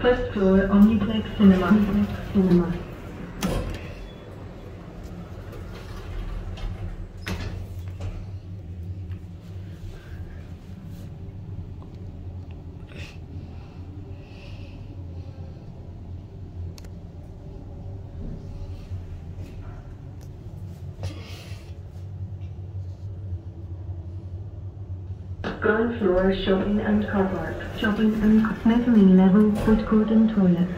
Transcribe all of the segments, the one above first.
First floor, Omniplex Cinema. Cinema. Ground floor, shopping and car park. Shopping and mezzanine level, food court and toilet.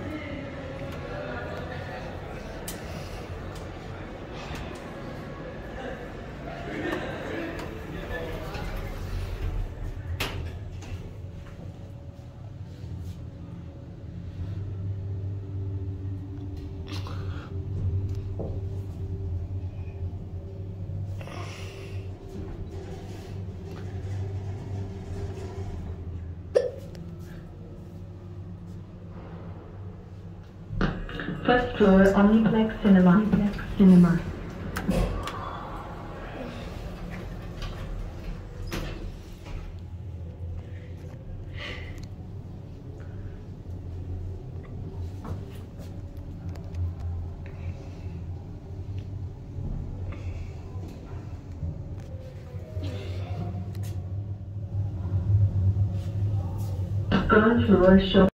First floor, Omniplex Cinema. Omniplex Cinema. Ground floor, shop.